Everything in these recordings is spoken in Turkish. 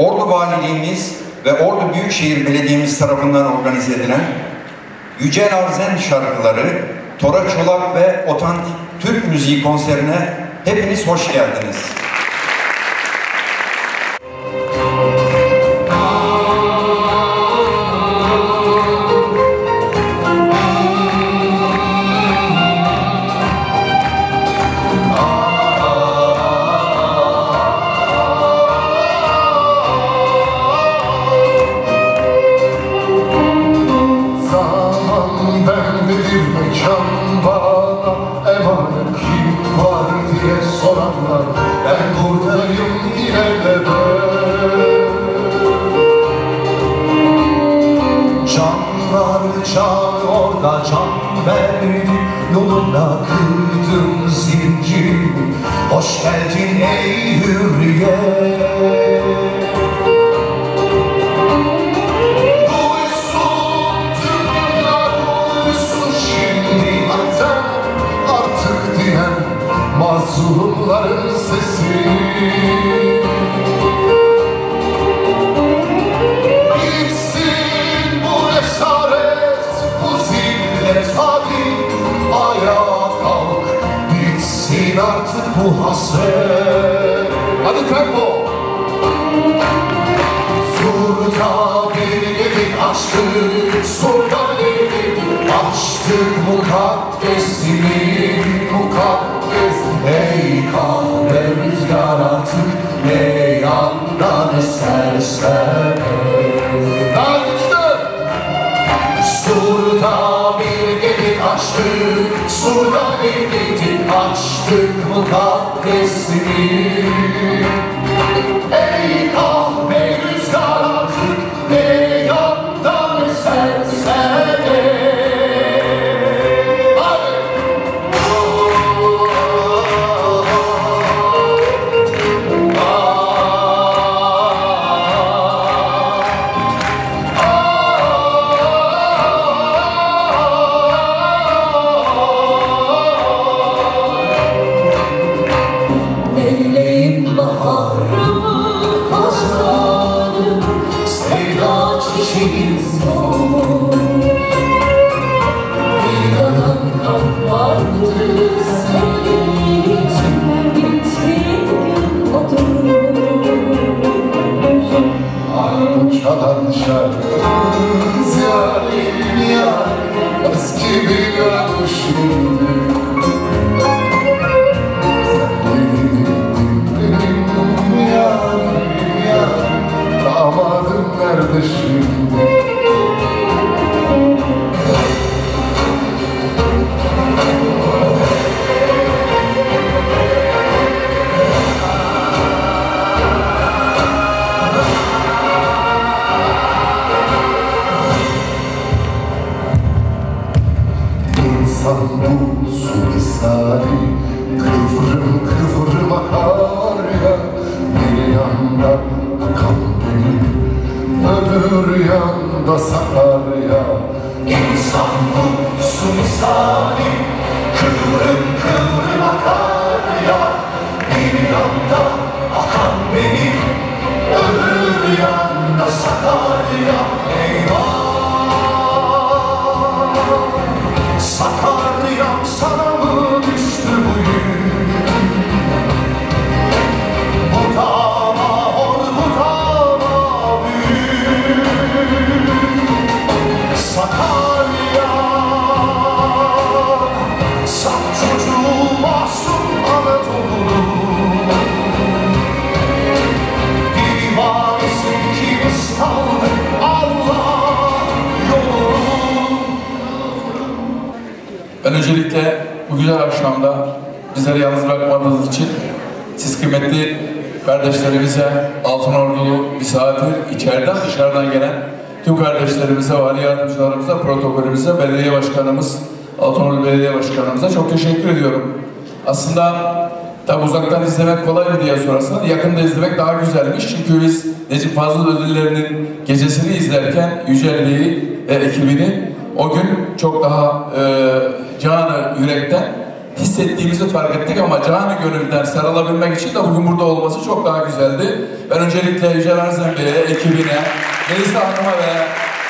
Ordu Valiliğimiz ve Ordu Büyükşehir Belediye'miz tarafından organize edilen Yücel Arzen şarkıları, Tora Çolak ve Otantik Türk Müziği konserine hepiniz hoş geldiniz. Geldin ey hürriyet mazlumların sesini açtık, gedik açtık mukaddesini, mukaddes Ey kahve rüzgar artık ne yandan esersen! Surda bir gedik açtık, surda bir gedik açtık mukaddesini. Ey kahve çalan şarkımız yarim yarim Eski bir you. Ben öncelikle bu güzel akşamda bizleri yalnız bırakmadığınız için siz kıymetli kardeşlerimize, Altın Ordulu, misafir, içeriden dışarıdan gelen tüm kardeşlerimize, vali yardımcılarımıza, protokolümüze, belediye başkanımız, Altınordu Belediye Başkanımıza çok teşekkür ediyorum. Aslında tabi uzaktan izlemek kolay mı diye sorarsanız yakında izlemek daha güzelmiş. Çünkü biz Necip Fazıl ödüllerinin gecesini izlerken Yücelliği ve ekibini o gün çok daha e, canı yürekten hissettiğimizi fark ettik ama canı gönülden sarılabilmek için de bugün burada olması çok daha güzeldi. Ben öncelikle Yücel Arzen ekibine, Melisa Hanım'a ve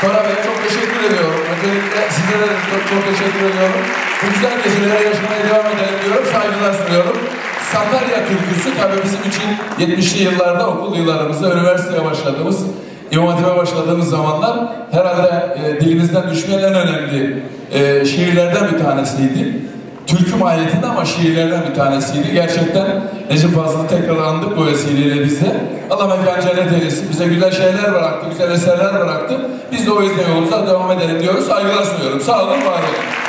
Tora Bey'e çok teşekkür ediyorum. Öncelikle sizlere de çok, çok teşekkür ediyorum. Bu güzel geceleri yaşamaya devam edelim diyorum. Saygılar sunuyorum. Sakarya türküsü tabii bizim için 70'li yıllarda okul yıllarımızda üniversiteye başladığımız, İmam Hatip'e başladığımız zamanlar herhalde e, dilimizden düşmeyen en önemli e, şiirlerden bir tanesiydi. Türkü mahiyetinde ama şiirlerden bir tanesiydi. Gerçekten Necip Fazıl'ı tekrar andık bu vesileyle bize. Allah mekan cennet eylesin. Bize güzel şeyler bıraktı, güzel eserler bıraktı. Biz de o yüzden yolumuza devam edelim diyoruz. Saygılar sunuyorum. Sağ olun, var olun.